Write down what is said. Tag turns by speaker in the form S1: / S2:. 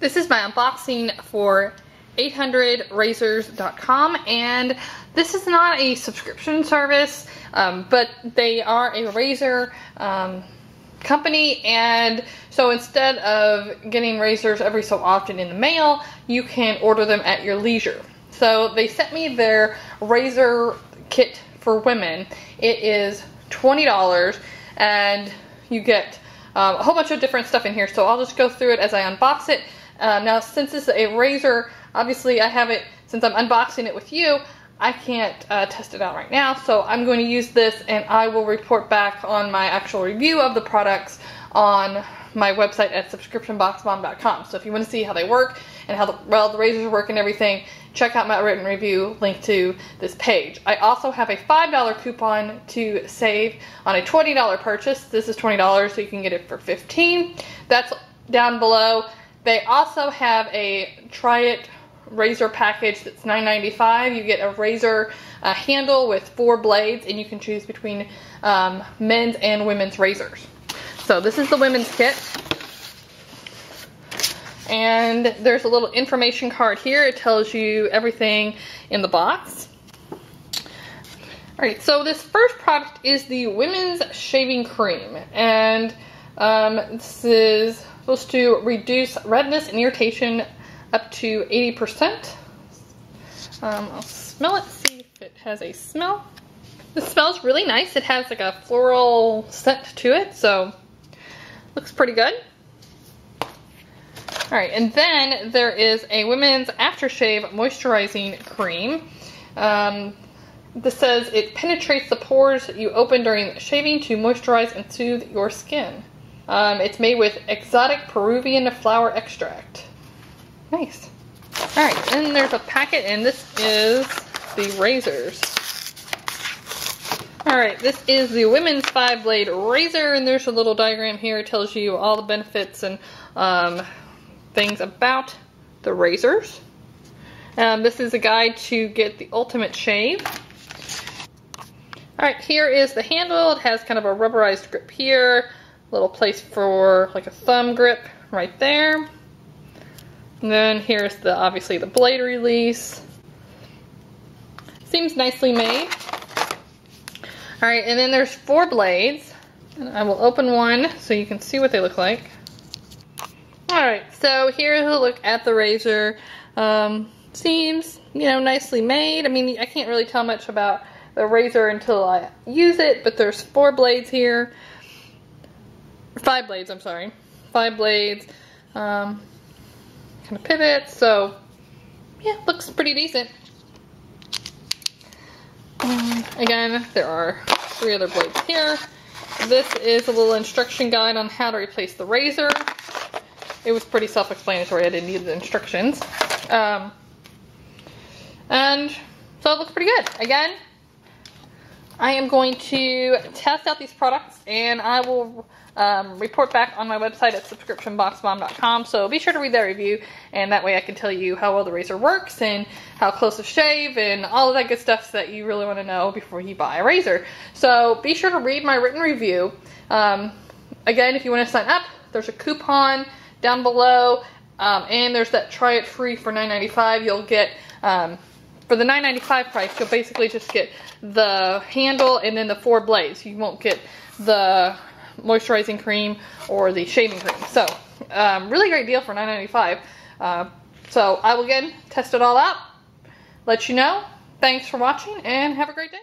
S1: This is my unboxing for 800razors.com and this is not a subscription service, um, but they are a razor um, company and so instead of getting razors every so often in the mail, you can order them at your leisure. So they sent me their razor kit for women. It is $20 and you get um, a whole bunch of different stuff in here. So I'll just go through it as I unbox it. Um, now since this is a razor, obviously I have it, since I'm unboxing it with you, I can't uh, test it out right now. So I'm going to use this and I will report back on my actual review of the products on my website at subscriptionboxmom.com. So if you want to see how they work and how the, well the razors work and everything, check out my written review link to this page. I also have a $5 coupon to save on a $20 purchase. This is $20 so you can get it for 15 That's down below. They also have a try it razor package that's $9.95. You get a razor uh, handle with four blades and you can choose between um, men's and women's razors. So this is the women's kit. And there's a little information card here. It tells you everything in the box. Alright, so this first product is the Women's Shaving Cream. And um, this is supposed to reduce redness and irritation up to 80%. Um, I'll smell it, see if it has a smell. This smells really nice. It has like a floral scent to it, so looks pretty good. All right, and then there is a women's aftershave moisturizing cream. Um, this says it penetrates the pores you open during shaving to moisturize and soothe your skin. Um, it's made with exotic Peruvian flower extract. Nice. All right, and there's a packet, and this is the razors. All right, this is the women's five blade razor, and there's a little diagram here. It tells you all the benefits and um, things about the razors. Um, this is a guide to get the ultimate shave. All right, here is the handle. It has kind of a rubberized grip here, little place for like a thumb grip right there. And then here's the obviously the blade release. Seems nicely made. All right, and then there's four blades. And I will open one so you can see what they look like. All right, so here's a look at the razor. Um, seems, you know, nicely made. I mean, I can't really tell much about the razor until I use it, but there's four blades here. Five blades, I'm sorry. Five blades. Um, kind of pivots, so yeah, looks pretty decent. Um, again, there are three other blades here. This is a little instruction guide on how to replace the razor. It was pretty self-explanatory. I didn't need the instructions. Um, and so it looks pretty good. Again, I am going to test out these products and I will um, report back on my website at subscriptionboxmom.com. So be sure to read that review, and that way I can tell you how well the razor works and how close to shave and all of that good stuff that you really want to know before you buy a razor. So be sure to read my written review. Um, again, if you want to sign up, there's a coupon down below, um, and there's that try it free for $9.95. You'll get um, for the $9.95 price, you'll basically just get the handle and then the four blades. You won't get the moisturizing cream or the shaving cream. So, um, really great deal for $9.95. Uh, so I will again test it all out, let you know. Thanks for watching and have a great day.